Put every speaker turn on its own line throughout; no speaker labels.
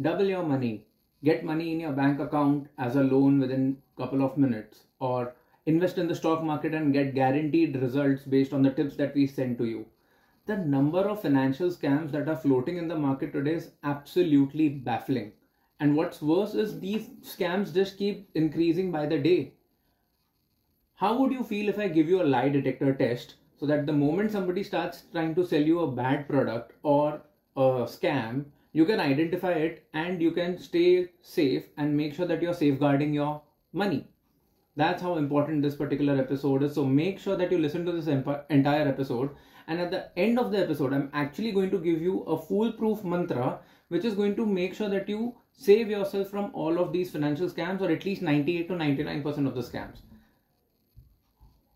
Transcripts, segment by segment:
double your money, get money in your bank account as a loan within a couple of minutes, or invest in the stock market and get guaranteed results based on the tips that we send to you. The number of financial scams that are floating in the market today is absolutely baffling. And what's worse is these scams just keep increasing by the day. How would you feel if I give you a lie detector test so that the moment somebody starts trying to sell you a bad product or a scam, you can identify it and you can stay safe and make sure that you're safeguarding your money. That's how important this particular episode is. So make sure that you listen to this entire episode. And at the end of the episode, I'm actually going to give you a foolproof mantra, which is going to make sure that you save yourself from all of these financial scams or at least 98 to 99% of the scams.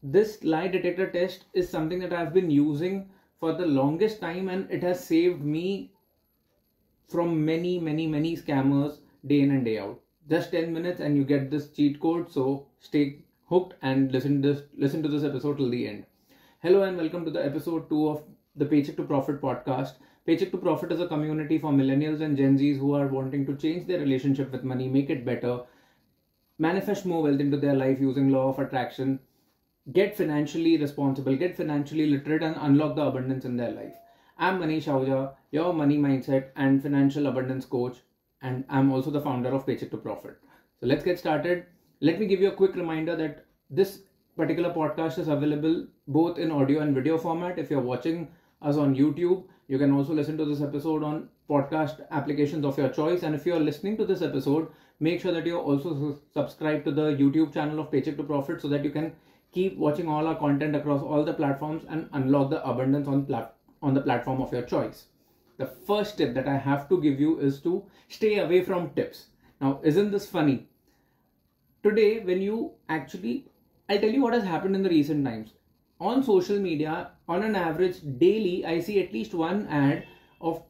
This lie detector test is something that I've been using for the longest time and it has saved me from many, many, many scammers day in and day out. Just 10 minutes and you get this cheat code. So stay hooked and listen to this listen to this episode till the end. Hello and welcome to the episode 2 of the Paycheck to Profit podcast. Paycheck to Profit is a community for millennials and Gen Zs who are wanting to change their relationship with money, make it better, manifest more wealth into their life using law of attraction, get financially responsible, get financially literate and unlock the abundance in their life. I'm Manish Ahuja, your money mindset and financial abundance coach, and I'm also the founder of Paycheck to Profit. So let's get started. Let me give you a quick reminder that this particular podcast is available both in audio and video format. If you're watching us on YouTube, you can also listen to this episode on podcast applications of your choice. And if you're listening to this episode, make sure that you're also subscribed to the YouTube channel of Paycheck to Profit so that you can keep watching all our content across all the platforms and unlock the abundance on platform on the platform of your choice. The first tip that I have to give you is to stay away from tips. Now, isn't this funny? Today, when you actually, I'll tell you what has happened in the recent times. On social media, on an average daily, I see at least one ad of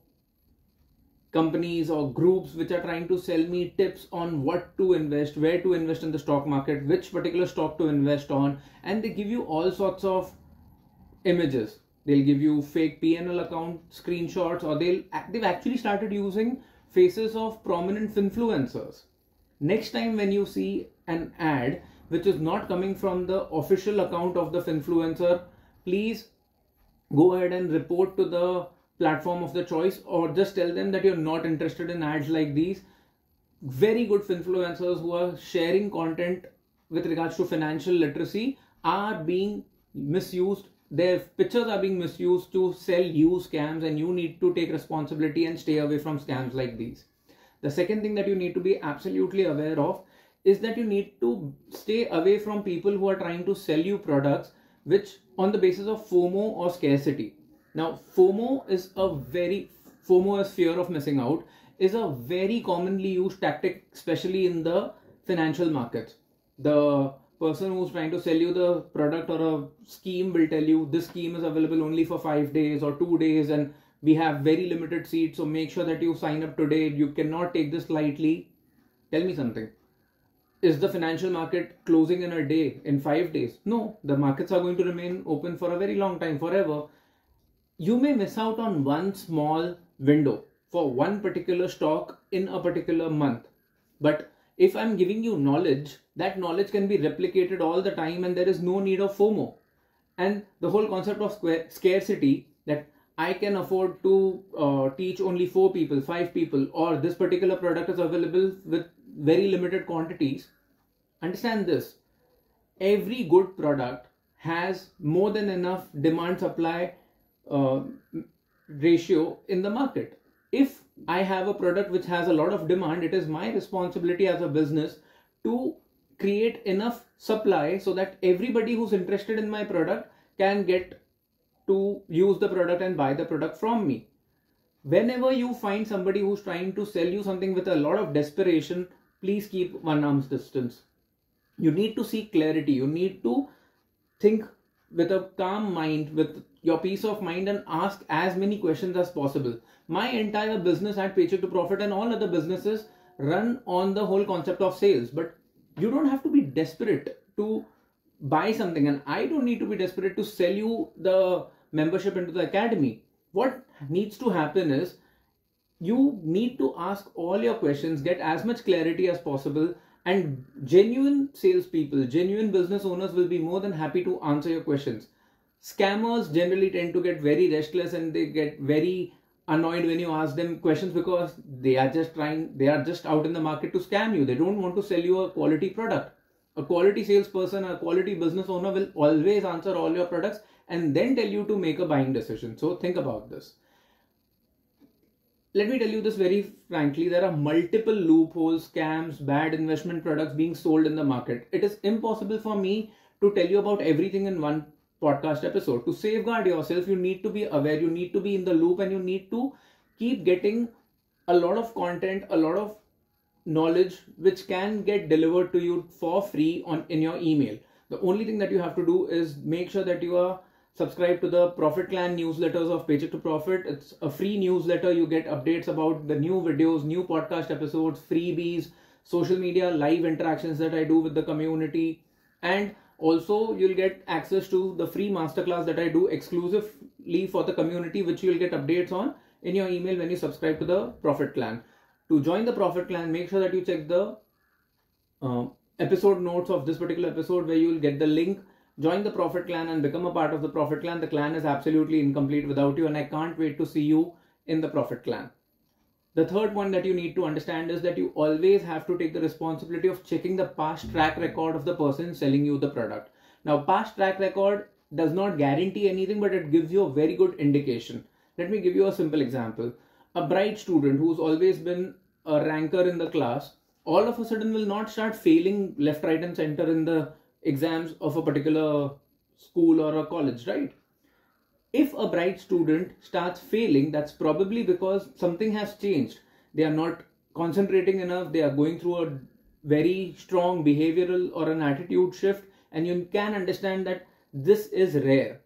companies or groups which are trying to sell me tips on what to invest, where to invest in the stock market, which particular stock to invest on, and they give you all sorts of images they'll give you fake pnl account screenshots or they'll they've actually started using faces of prominent influencers. Next time when you see an ad which is not coming from the official account of the influencer please go ahead and report to the platform of the choice or just tell them that you're not interested in ads like these. Very good influencers who are sharing content with regards to financial literacy are being misused their pictures are being misused to sell you scams and you need to take responsibility and stay away from scams like these. The second thing that you need to be absolutely aware of is that you need to stay away from people who are trying to sell you products which on the basis of fomo or scarcity. Now fomo is a very fomo is fear of missing out is a very commonly used tactic especially in the financial markets. The person who's trying to sell you the product or a scheme will tell you this scheme is available only for five days or two days and we have very limited seats so make sure that you sign up today. You cannot take this lightly. Tell me something. Is the financial market closing in a day in five days? No. The markets are going to remain open for a very long time forever. You may miss out on one small window for one particular stock in a particular month but if I'm giving you knowledge, that knowledge can be replicated all the time and there is no need of FOMO. And the whole concept of square, scarcity that I can afford to uh, teach only four people, five people, or this particular product is available with very limited quantities. Understand this every good product has more than enough demand supply uh, ratio in the market. If I have a product which has a lot of demand, it is my responsibility as a business to create enough supply so that everybody who's interested in my product can get to use the product and buy the product from me. Whenever you find somebody who's trying to sell you something with a lot of desperation, please keep one arm's distance. You need to seek clarity. You need to think with a calm mind, with your peace of mind, and ask as many questions as possible my entire business at Paycheck to Profit and all other businesses run on the whole concept of sales. But you don't have to be desperate to buy something, and I don't need to be desperate to sell you the membership into the academy. What needs to happen is you need to ask all your questions, get as much clarity as possible, and genuine salespeople, genuine business owners will be more than happy to answer your questions. Scammers generally tend to get very restless and they get very annoyed when you ask them questions because they are just trying, they are just out in the market to scam you. They don't want to sell you a quality product. A quality salesperson, a quality business owner will always answer all your products and then tell you to make a buying decision. So think about this let me tell you this very frankly there are multiple loopholes scams bad investment products being sold in the market it is impossible for me to tell you about everything in one podcast episode to safeguard yourself you need to be aware you need to be in the loop and you need to keep getting a lot of content a lot of knowledge which can get delivered to you for free on in your email the only thing that you have to do is make sure that you are subscribed to the Profit Clan newsletters of Paycheck to Profit. It's a free newsletter. You get updates about the new videos, new podcast episodes, freebies, social media, live interactions that I do with the community. And also, you'll get access to the free masterclass that I do exclusively for the community, which you'll get updates on in your email when you subscribe to the Profit Clan. To join the Profit Clan, make sure that you check the uh, episode notes of this particular episode where you'll get the link Join the Profit Clan and become a part of the Profit Clan. The clan is absolutely incomplete without you, and I can't wait to see you in the Profit Clan. The third one that you need to understand is that you always have to take the responsibility of checking the past track record of the person selling you the product. Now, past track record does not guarantee anything, but it gives you a very good indication. Let me give you a simple example. A bright student who's always been a ranker in the class all of a sudden will not start failing left, right, and center in the exams of a particular school or a college, right? If a bright student starts failing, that's probably because something has changed. They are not concentrating enough, they are going through a very strong behavioral or an attitude shift, and you can understand that this is rare.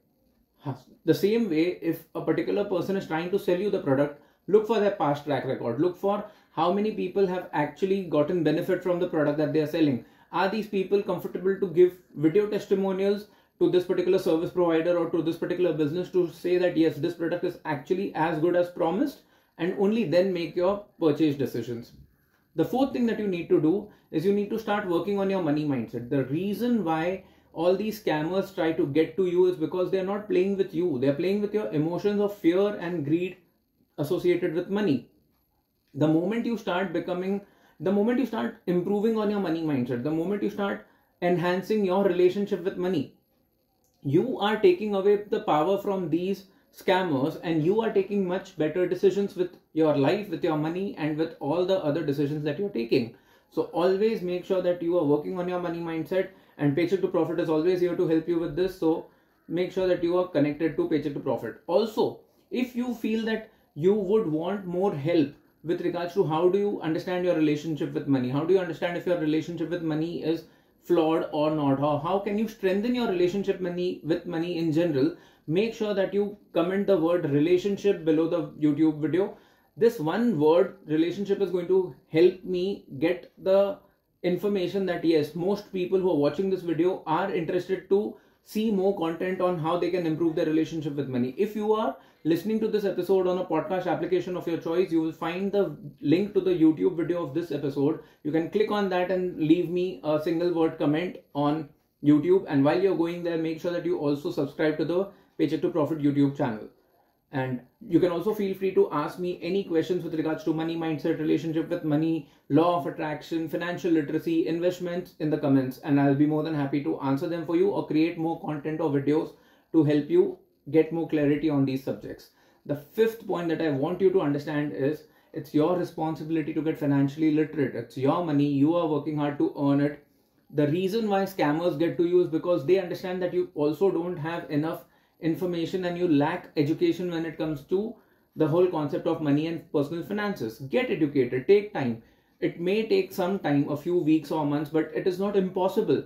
The same way, if a particular person is trying to sell you the product, look for their past track record, look for how many people have actually gotten benefit from the product that they are selling. Are these people comfortable to give video testimonials to this particular service provider or to this particular business to say that yes this product is actually as good as promised and only then make your purchase decisions. The fourth thing that you need to do is you need to start working on your money mindset. The reason why all these scammers try to get to you is because they're not playing with you. They're playing with your emotions of fear and greed associated with money. The moment you start becoming the moment you start improving on your money mindset, the moment you start enhancing your relationship with money, you are taking away the power from these scammers and you are taking much better decisions with your life, with your money, and with all the other decisions that you're taking. So, always make sure that you are working on your money mindset, and Paycheck to Profit is always here to help you with this. So, make sure that you are connected to Paycheck to Profit. Also, if you feel that you would want more help with regards to how do you understand your relationship with money how do you understand if your relationship with money is flawed or not how, how can you strengthen your relationship money with money in general? Make sure that you comment the word relationship below the youtube video. This one word relationship is going to help me get the information that yes most people who are watching this video are interested to see more content on how they can improve their relationship with money if you are listening to this episode on a podcast application of your choice, you will find the link to the YouTube video of this episode. You can click on that and leave me a single word comment on YouTube. And while you're going there, make sure that you also subscribe to the Paycheck to Profit YouTube channel. And you can also feel free to ask me any questions with regards to money mindset, relationship with money, law of attraction, financial literacy, investments in the comments. And I'll be more than happy to answer them for you or create more content or videos to help you get more clarity on these subjects. The fifth point that I want you to understand is it's your responsibility to get financially literate. It's your money, you are working hard to earn it. The reason why scammers get to you is because they understand that you also don't have enough information and you lack education when it comes to the whole concept of money and personal finances. Get educated, take time. It may take some time, a few weeks or months, but it is not impossible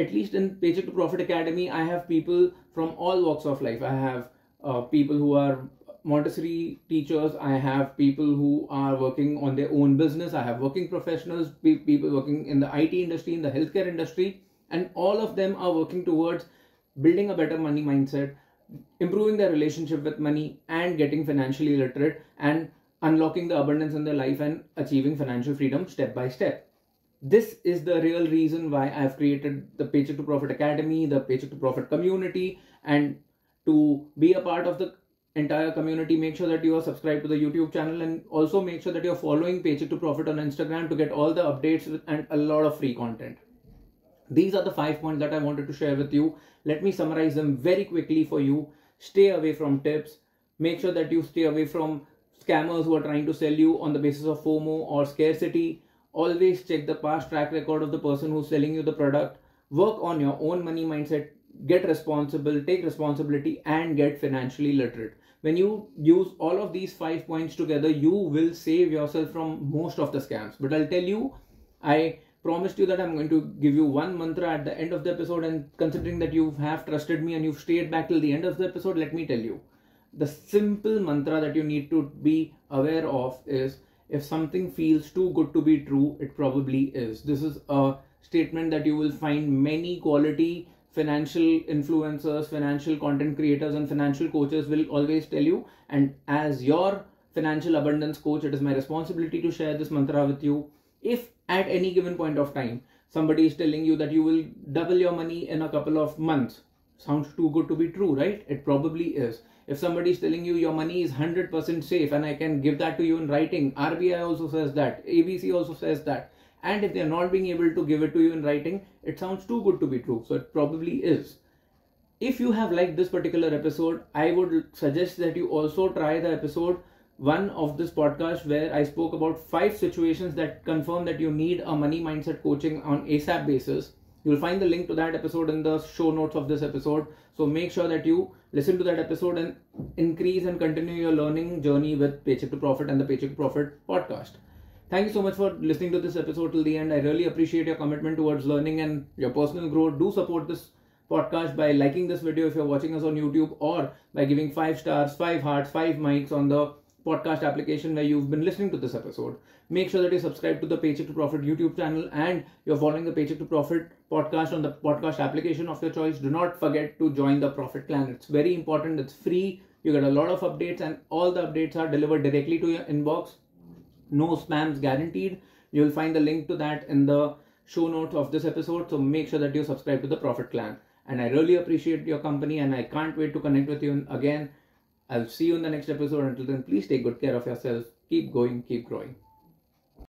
at least in Paycheck to Profit Academy, I have people from all walks of life. I have uh, people who are Montessori teachers. I have people who are working on their own business. I have working professionals, people working in the IT industry, in the healthcare industry, and all of them are working towards building a better money mindset, improving their relationship with money, and getting financially literate. And unlocking the abundance in their life and achieving financial freedom step by step. This is the real reason why I've created the Paycheck to Profit Academy, the Paycheck to Profit community, and to be a part of the entire community, make sure that you are subscribed to the YouTube channel and also make sure that you're following Paycheck to Profit on Instagram to get all the updates and a lot of free content. These are the five points that I wanted to share with you. Let me summarize them very quickly for you. Stay away from tips. Make sure that you stay away from scammers who are trying to sell you on the basis of FOMO or scarcity. Always check the past track record of the person who's selling you the product. Work on your own money mindset. Get responsible, take responsibility, and get financially literate. When you use all of these five points together, you will save yourself from most of the scams. But I'll tell you, I promised you that I'm going to give you one mantra at the end of the episode. And considering that you have trusted me and you've stayed back till the end of the episode, let me tell you the simple mantra that you need to be aware of is if something feels too good to be true, it probably is. This is a statement that you will find many quality financial influencers, financial content creators, and financial coaches will always tell you. And as your financial abundance coach, it is my responsibility to share this mantra with you. If at any given point of time somebody is telling you that you will double your money in a couple of months, sounds too good to be true, right? It probably is. If somebody is telling you your money is 100% safe and I can give that to you in writing, RBI also says that, ABC also says that, and if they're not being able to give it to you in writing, it sounds too good to be true. So it probably is. If you have liked this particular episode, I would suggest that you also try the episode one of this podcast where I spoke about five situations that confirm that you need a money mindset coaching on ASAP basis. You'll find the link to that episode in the show notes of this episode. So make sure that you listen to that episode and increase and continue your learning journey with Paycheck to Profit and the Paycheck to Profit podcast. Thank you so much for listening to this episode till the end. I really appreciate your commitment towards learning and your personal growth. Do support this podcast by liking this video if you're watching us on YouTube or by giving five stars, five hearts, five mics on the podcast application where you've been listening to this episode. Make sure that you subscribe to the Paycheck to Profit YouTube channel and you're following the Paycheck to Profit podcast on the podcast application of your choice. Do not forget to join the Profit Clan. It's very important. It's free. You get a lot of updates and all the updates are delivered directly to your inbox no spams guaranteed you'll find the link to that in the show notes of this episode so make sure that you subscribe to the profit clan and i really appreciate your company and i can't wait to connect with you again i'll see you in the next episode. Until then please take good care of yourself keep going keep growing